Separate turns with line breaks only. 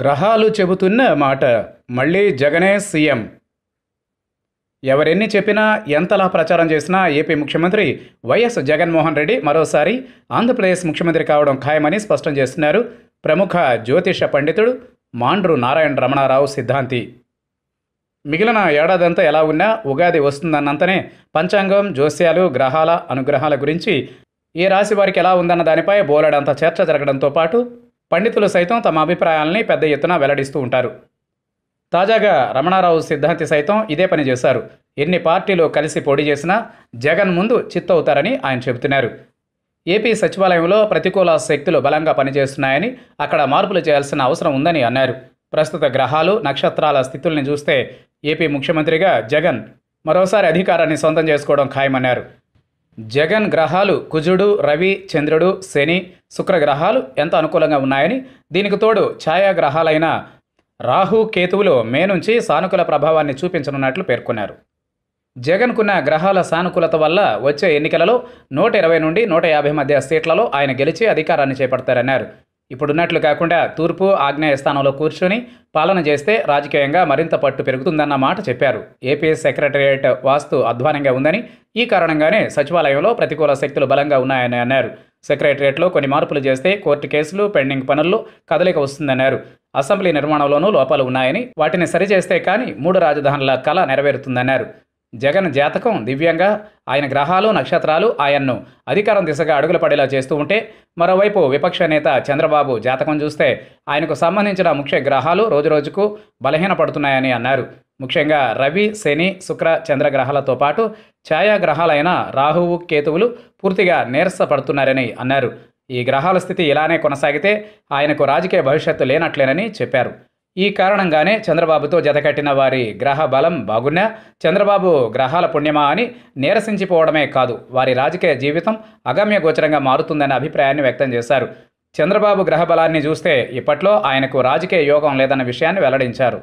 గ్రహాలు చెబుతున్న మాట. మళ్ళీ జగనే సీఎం. ఎవరెన్ని చెప్పినా ఎంతలా ప్రచారం చేసినా ఏపీ ముఖ్యమంత్రి వైఎస్ జగన్మోహన్ రెడ్డి మరోసారి ఆంధ్రప్రదేశ్ ముఖ్యమంత్రి కావడం ఖాయమని స్పష్టం చేస్తున్నారు ప్రముఖ జ్యోతిష పండితుడు మాండ్రు నారాయణ రమణారావు సిద్ధాంతి. మిగిలిన ఏడాదంతా ఎలా ఉన్నా ఉగాది వస్తుందన్నంతనే పంచాంగం జోస్యాలు గ్రహాల అనుగ్రహాల గురించి ఏ రాశి వారికి ఎలా ఉందన్న దానిపై బోలెడంత చర్చ జరగడంతో పాటు పండితులు సైతం తమ అభిప్రాయాల్ని పెద్ద ఎత్తున వెల్లడిస్తూ ఉంటారు. తాజాగా రమణారావు సిద్ధాంతి సైతం ఇదే పని చేశారు. ఎన్ని పార్టీలు కలిసి పోటీ చేసినా జగన్ ముందు చిత్తవుతారని ఆయన చెబుతున్నారు. ఏపీ సచివాలయంలో ప్రతికూల శక్తులు బలంగా పనిచేస్తున్నాయని అక్కడ మార్పులు చేయాల్సిన అవసరం ఉందని అన్నారు. ప్రస్తుత గ్రహాలు నక్షత్రాల స్థితుల్ని చూస్తే ఏపీ ముఖ్యమంత్రిగా జగన్ మరోసారి అధికారాన్ని సొంతం చేసుకోవడం ఖాయమన్నారు. జగన్ గ్రహాలు కుజుడు రవి చంద్రుడు శని శుక్రగ్రహాలు ఎంత అనుకూలంగా ఉన్నాయని దీనికి తోడు ఛాయాగ్రహాలైన రాహు కేతువులు మే నుంచి సానుకూల ప్రభావాన్ని చూపించనున్నట్లు పేర్కొన్నారు. జగన్కున్న గ్రహాల సానుకూలత వల్ల వచ్చే ఎన్నికలలో నూట ఇరవై నుండి నూట యాభై మధ్య సీట్లలో ఆయన గెలిచి అధికారాన్ని చేపడతారన్నారు. ఇప్పుడున్నట్లు కాకుండా తూర్పు ఆగ్నేయ స్థానంలో కూర్చొని పాలన చేస్తే రాజకీయంగా మరింత పట్టు పెరుగుతుందన్న మాట చెప్పారు. ఏపీ సెక్రటరియట్ వాస్తు అధ్వానంగా ఉందని ఈ కారణంగానే సచివాలయంలో ప్రతికూల శక్తులు బలంగా ఉన్నాయని అన్నారు. సెక్రటరియట్లో కొన్ని మార్పులు చేస్తే కోర్టు కేసులు పెండింగ్ పనుల్లో కదలిక వస్తుందన్నారు. అసెంబ్లీ నిర్మాణంలోనూ లోపాలు ఉన్నాయని వాటిని సరిచేస్తే కానీ మూడు రాజధానుల కళ నెరవేరుతుందన్నారు. జగన్ జాతకం దివ్యంగా ఆయన గ్రహాలు నక్షత్రాలు ఆయన్ను అధికారం దిశగా అడుగులు పడేలా చేస్తూ ఉంటే మరోవైపు విపక్ష నేత చంద్రబాబు జాతకం చూస్తే ఆయనకు సంబంధించిన ముఖ్య గ్రహాలు రోజురోజుకు బలహీనపడుతున్నాయని అన్నారు. ముఖ్యంగా రవి శని శుక్ర చంద్రగ్రహాలతో పాటు ఛాయాగ్రహాలైన రాహువు కేతువులు పూర్తిగా నీరసపడుతున్నారని అన్నారు. ఈ గ్రహాల స్థితి ఇలానే కొనసాగితే ఆయనకు రాజకీయ భవిష్యత్తు లేనట్లేనని చెప్పారు. ఈ కారణంగానే చంద్రబాబుతో జతకట్టిన వారి గ్రహ బలం బాగున్నా చంద్రబాబు గ్రహాల పుణ్యమా అని నీరసించిపోవడమే కాదు వారి రాజకీయ జీవితం అగమ్య గోచరంగా మారుతుందనే అభిప్రాయాన్ని వ్యక్తం చేశారు. చంద్రబాబు గ్రహ బలాన్ని చూస్తే ఇప్పట్లో ఆయనకు రాజకీయ యోగం లేదన్న విషయాన్ని వెల్లడించారు.